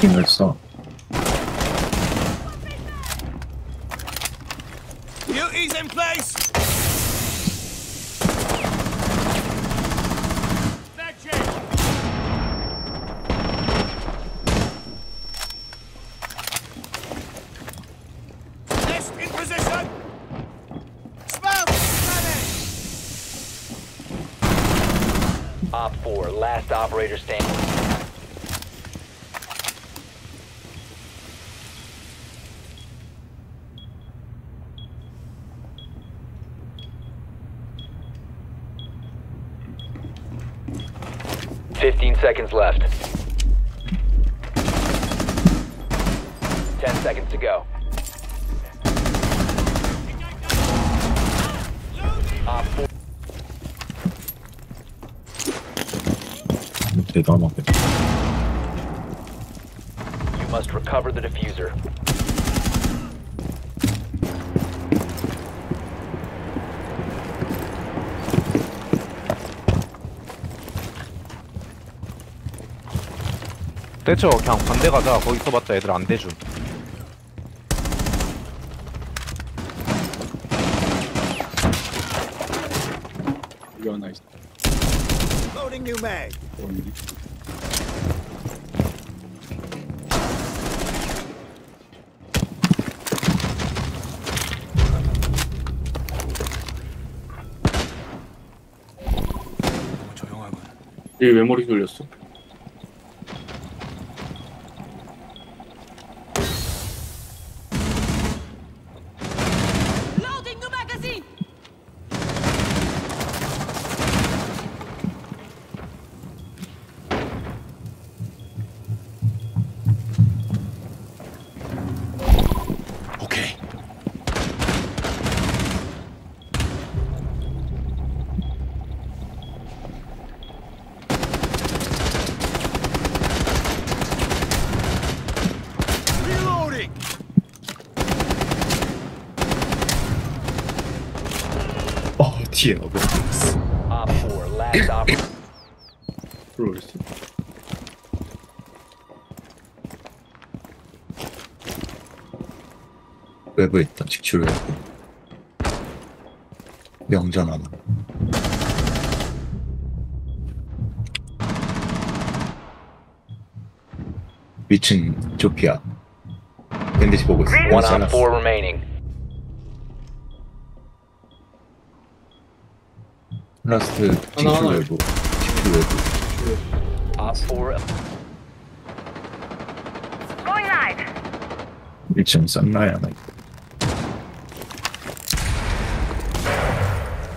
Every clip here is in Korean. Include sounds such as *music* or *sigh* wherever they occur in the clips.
핑을 써. Beauty's in place. That's it. Nest in position. Smoke. Grenade. Op 4, last operator standing. Seconds left. Ten seconds to go. Op 4 대단하게. You must recover the diffuser. 대처 그냥 반대 가자 거기 있어봤자 애들 안 대줌 여기 하나 있어. Loading new mag. 어디? 조용하군. 얘 메모리 돌렸어? Loading new magazine! 오케이. Reloading. 어 뒤에 어그 Op 4, last operator. 돌렸어. 외부에 있다 직출 외부. 명전 하나. 위층 조피아. 밴디지 보고 있어. One 원스 op 하나. 4 remaining. 라스트 직출 하나. 외부. 직출 외부. Op 4 Going live! 1층 썬라이 하나 있고.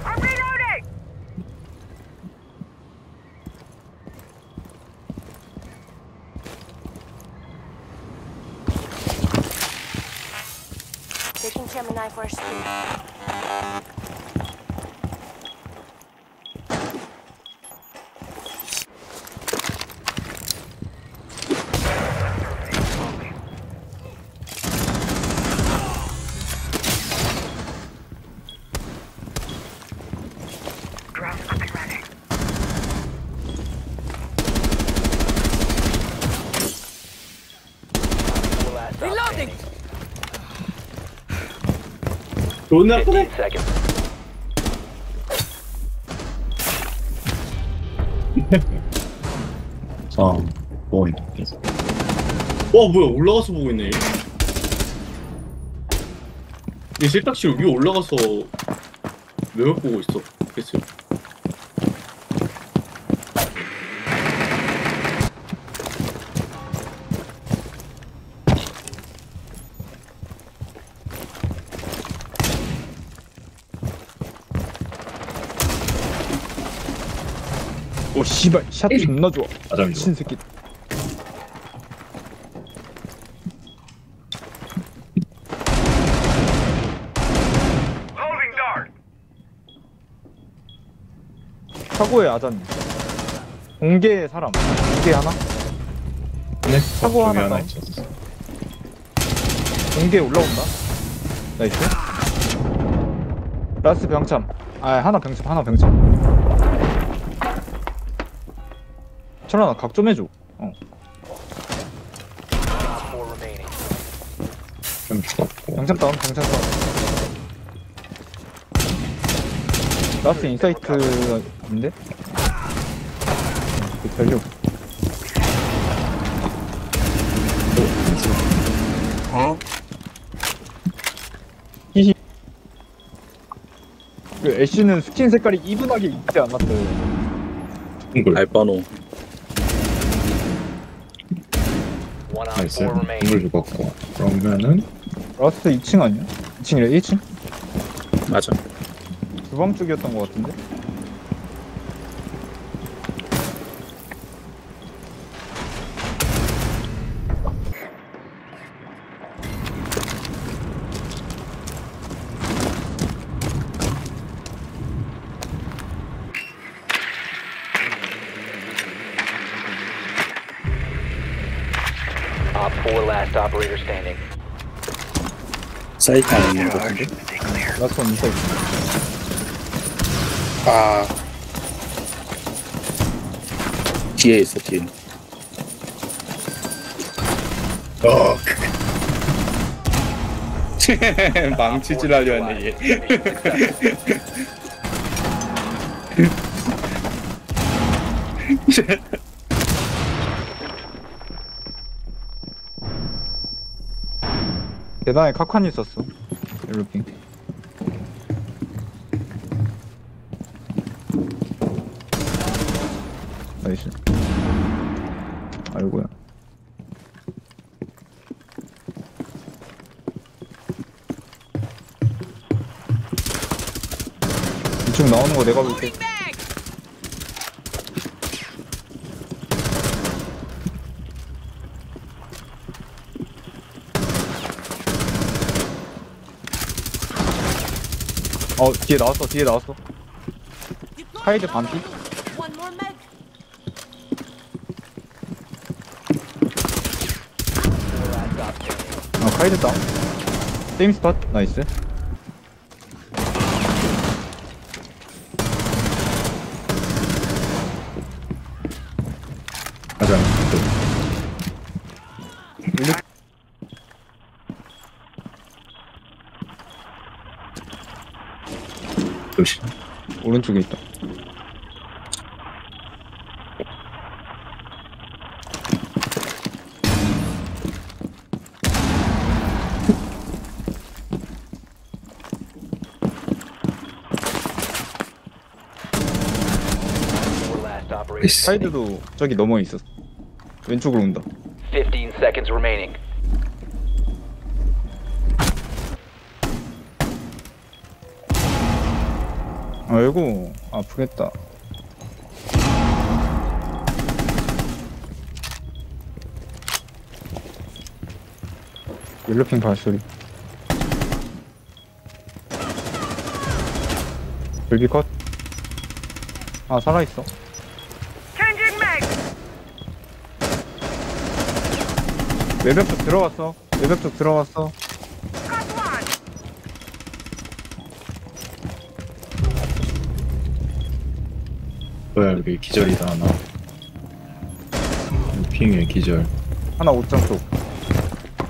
I'm reloading! Taking Gemini for a spin. Drone up and running. four last op Reloading! standing. 존나 아프네 15 seconds. *laughs* 성 보인. 와 뭐야 올라가서 보고 있네 얘 세탁실 위에 올라가서 매력 보고 있어 됐어 오 씨발 샷 존나 좋아. 아잠이 미친 새끼. 사고에 아잔 공개 사람. 공개 하나? 네. 사고 중에 하나. 있었어. 공개 올라온다? 나이스. 라스 병참. 아 하나 병참 하나 병참 철아나 각좀 해줘 어좀 죽었고. 경찰 다운 경찰 다운 라스 인사이트인데? 그 별로 히히 그 애쉬는 스킨 색깔이 이분하게 있지 않았어요. 알바노. One on 나이스. remaining. 죽었고. 그러면은, 라스트 2층 아니야? 2층이래 1층? 맞아. 주방 쪽이었던 것 같은데? Op 4 last operator standing. 사이트 안에 있는 것 같은데? 라스트 인사이트 아. 뒤에 있어, 뒤에. 어, *laughs* 망치질 하려 했네, 얘. *laughs* 계단에 카칸이 있었어. 이렇게. 나이스. 아이고야. 이쪽 나오는 거 내가 볼게 어 뒤에 나왔어 뒤에 나왔어. 하이드 반피. 어 카이드 다운. 세임 스팟? 나이스 가자. 조심. 오른쪽에 있다. 카이드도 저기 넘어 있었어 왼쪽으로 온다 15 seconds remaining. 아이고 아프겠다. 옐로핑 발소리. 별비 컷? 아 살아있어. Changing mag. 외벽 쪽 들어갔어. 외벽 쪽 들어갔어 뭐야, 여기 기절이다, 하나. 핑의 기절. 하나 5점 쪽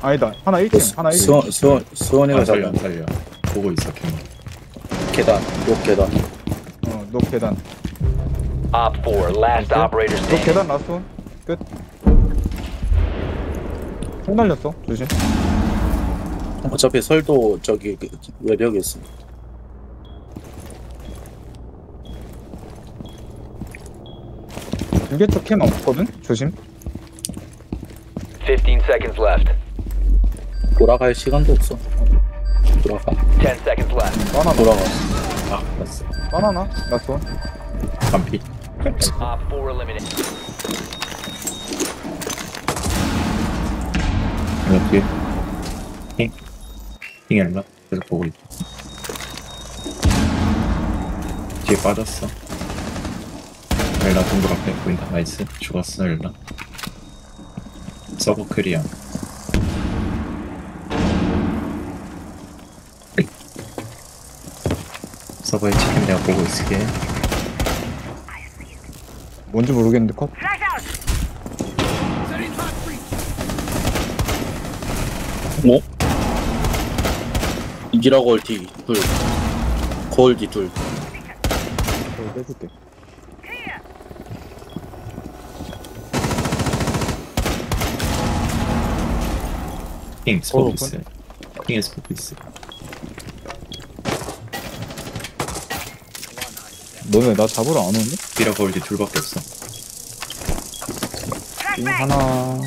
아니다 하나 1층 하나 1층 수원, 수원, 수원이가 안 살려. 안 살려. 보고 있어, 캠. 계단, 욕 계단. 어, 녹 계단 Op 4 last Okay. operator 녹 standing. 계단 라스트 끝. 총 날렸어 조심 어차피 설도 저기 그 외벽에 있어. 두개 쪽캠 없거든 조심 15 seconds left. 돌아갈 시간도 없어. 돌아가. 10 seconds left. 바나나 돌아가. 아, 났어. 바나나 last 반피. OpFor eliminated. 이렇게. 핑. 핑이 아니라, 계속 보고 있다. 뒤에 빠졌어. 엘라 동굴 앞에 보인다. 나이스. 죽었어, 엘라. 서브 크리아. 서버에 치킨 내가 보고 있을게. 뭔지 모르겠는데 컷 out. 뭐? 이기라고 얼티 둘 거울디 둘 저기 빼줄게 핑 어, 스포피스 핑에 스포피스 너네 나 잡으러 안 오니? 비라 거울이 둘밖에 없어 띵 하나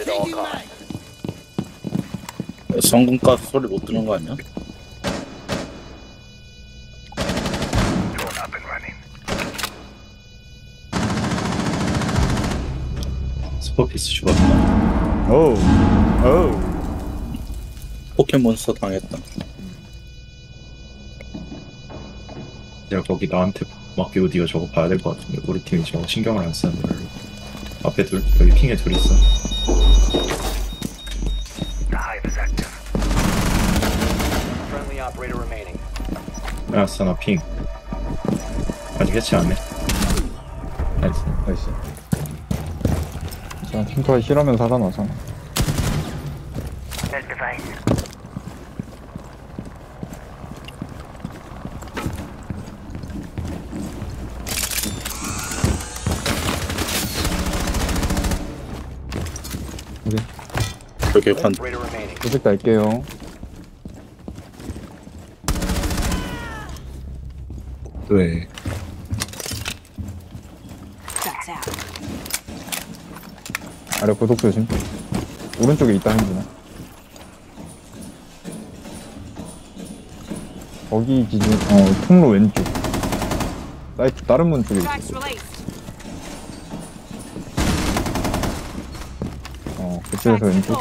at all costs. 성군가스 소리 못 듣는 거 아니야? 스포피스 죽었다. 오우 오우 포켓몬스터 당했다. 내가 거기 나한테 맡기고 네가 저거 봐야 될 것 같은데. 우리 팀이 저거 신경을 안 쓰는 별로. 앞에 둘 여기 핑에 둘 있어. 알았어 나핑. 아직 해치 안해? 나이스. 나이스 자 핑크가 실하면 살아나잖아. 저게 관 Operator remaining. 소식 갈게요. 왜 That's out. 아래 고독 조심. 오른쪽에 있다 현진아. 거기 기준 어 통로 왼쪽. 사이트 다른 문 쪽에 있어. 어 그쪽에서 왼쪽.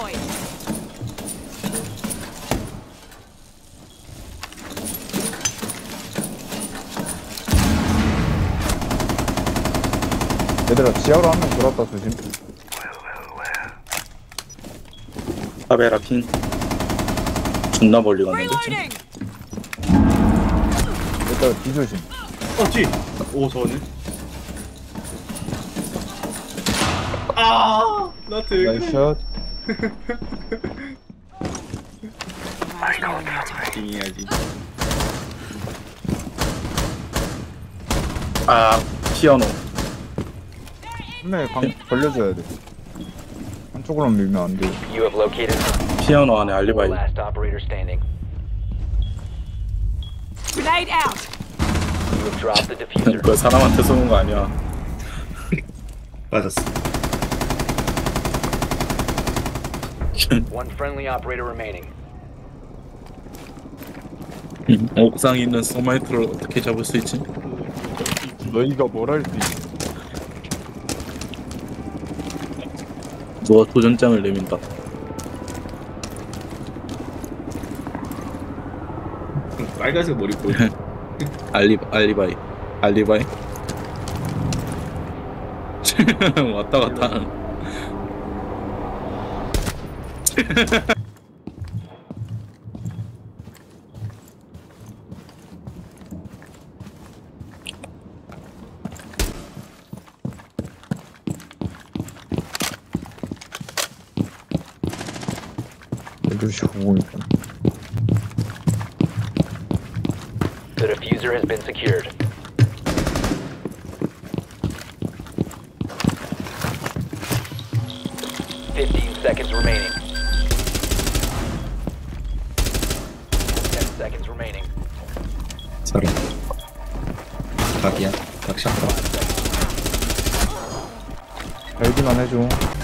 얘들아 지하로 한 명 돌았다 조심 카베라 핑 존나 멀리 갔는데 지금? Reloading. 얘들아 뒤 조심 어 뒤! 오 저거네. 아나 되게 나이스 샷. 띵해야지 아 피아노. 한명 방 벌려줘야 돼. 한 쪽으로만 밀면 안돼 You have located 피아노 안에 알리바이 last operator standing. Grenade out. You have dropped the diffuser. 그 사람한테 쏘는 거 아니야 빠졌어 One friendly operator remaining. 옥상에 있는 서마이트를 어떻게 잡을 수 있지? 너희가 뭘 할 수 있어 누가 도전장을 내민다. 빨간색 머리 보여. *laughs* 알리 알리바이. 알리바이? *laughs* 왔다 갔다 *laughs* 하는 애들 쉬고 있다 The diffuser has been secured. Fifteen seconds remaining. Ten seconds remaining. 서른 닭이야 닭 샷다 달기만 해줘